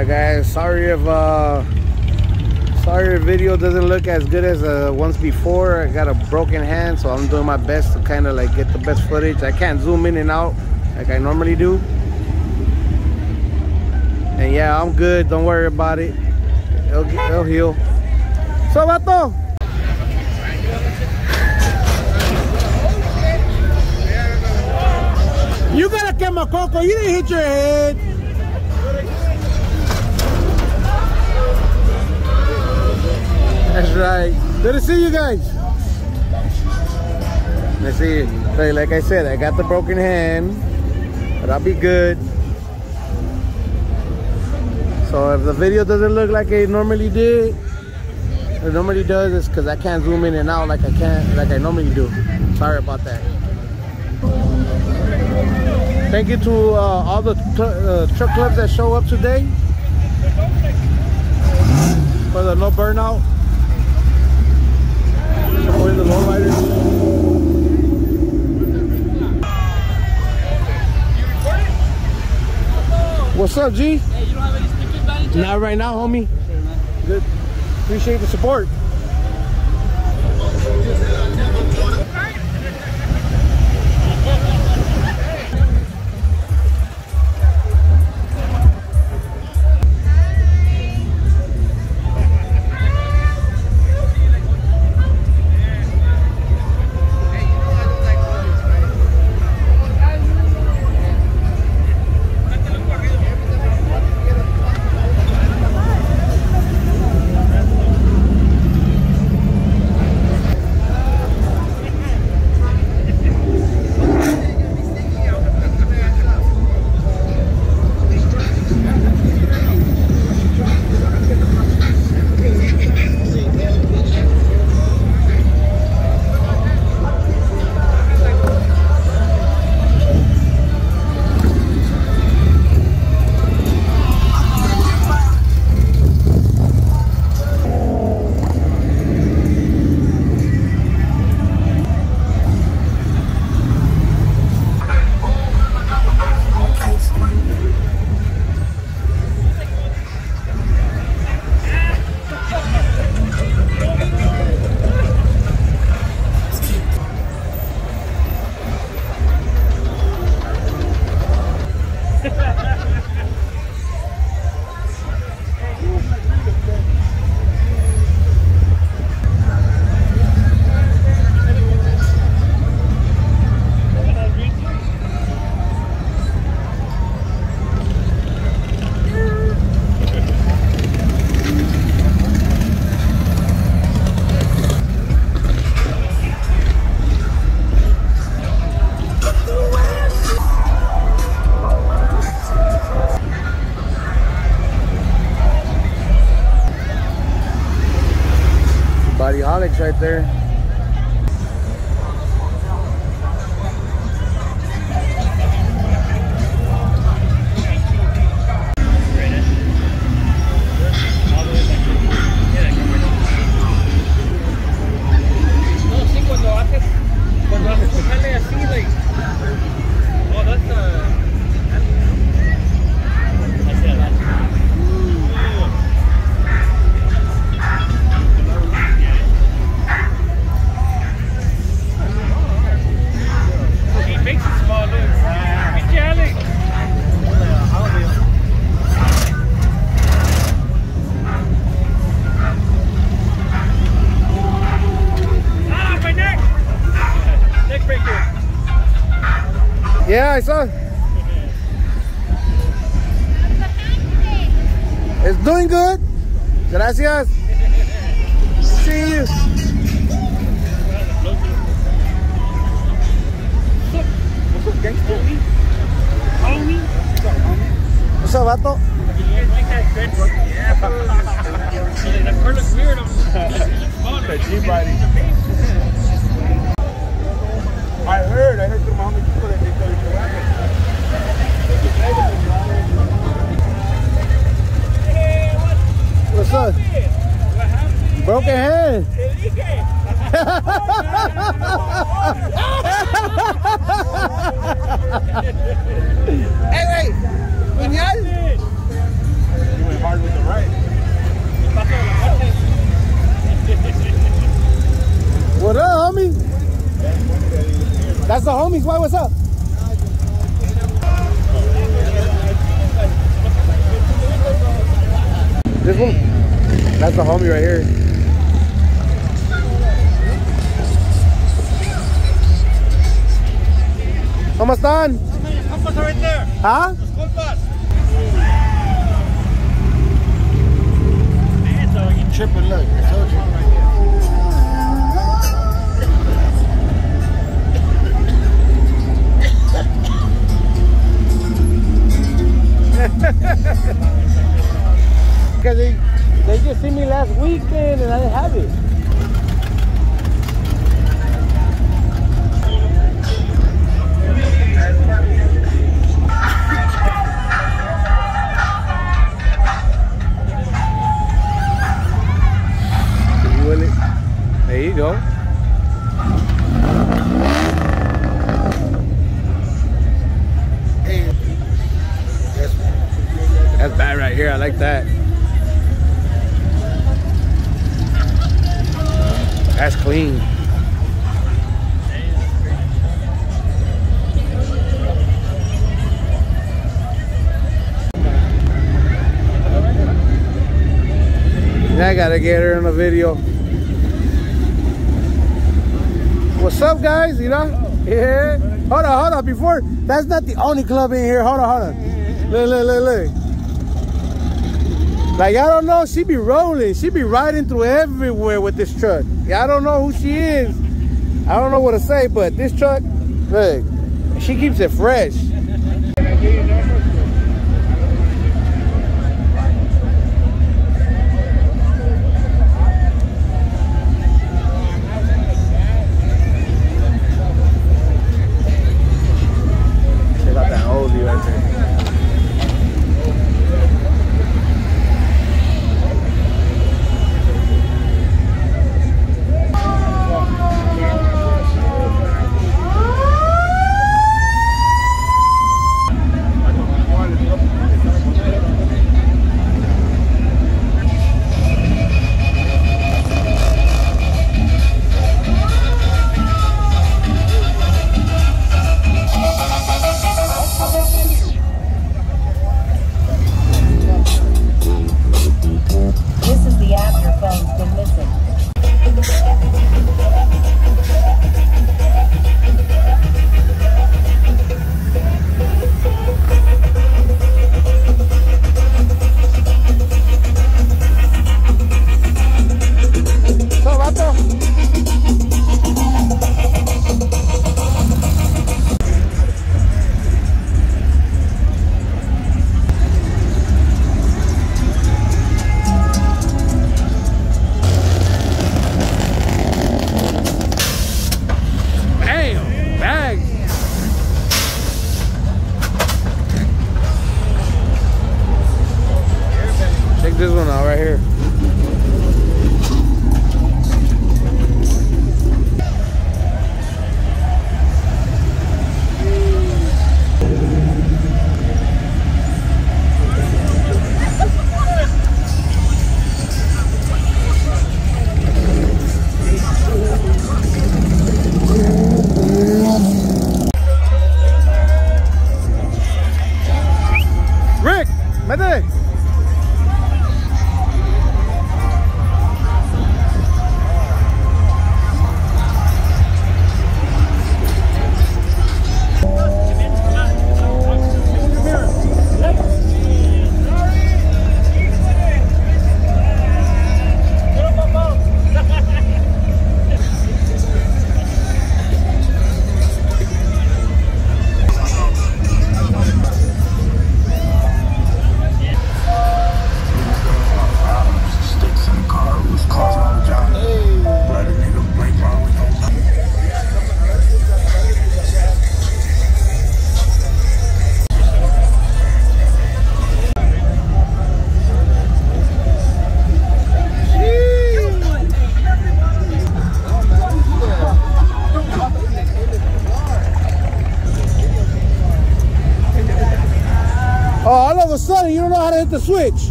Alright guys, sorry if uh sorry if video doesn't look as good as uh, once before. I got a broken hand, so I'm doing my best to kind of like get the best footage. I can't zoom in and out like I normally do. And yeah, I'm good. Don't worry about it. It'll, it'll heal. So, vato. You gotta get my coco. You didn't hit your head. That's right. Good to see you guys. Let's see. So, like I said, I got the broken hand, but I'll be good. So if the video doesn't look like it normally did, it normally does, it's because I can't zoom in and out like I can, like I normally do. Sorry about that. Thank you to uh, all the uh, truck clubs that show up today for the no burnout. What's up, G? Hey, you don't have any stickers by any chance? Not right now, homie. Good. Appreciate the support. Body Holics right there. Yeah, I saw. It's doing good. Gracias. See you. What's up, gangsta? Homie? Homie? What's up, vato? You like that good work? Yeah. that car looks weird. The G-body. I heard, I heard through my homie people that they thought you What's up? What Broken hand. Hey, wait. Puñal. You went hard with the right. What up, homie? That's the homies. Why? What's up? This one? That's the homie right here. ¿Cómo están? Compas right. Compas. Tripping, look. You. Right here. I like that. That's clean. I gotta get her in the video. What's up, guys? You know? Yeah. Hold on, hold on. Before, that's not the only club in here. Hold on, hold on. Look, look, look, look. Like, I don't know. She be rolling. She be riding through everywhere with this truck. I don't know who she is. I don't know what to say, but this truck, look, she keeps it fresh. This one out right here. Johnny, you don't know how to hit the switch.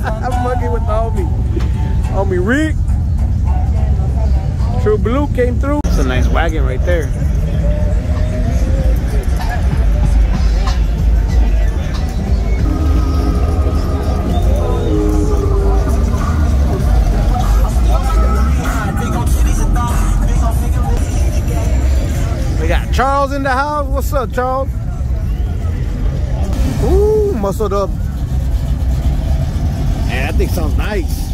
I'm mugging with the homie. Homie Rick. True Blue came through. It's a nice wagon right there. We got Charles in the house. What's up, Charles? Ooh, muscled up. Man, that thing sounds nice.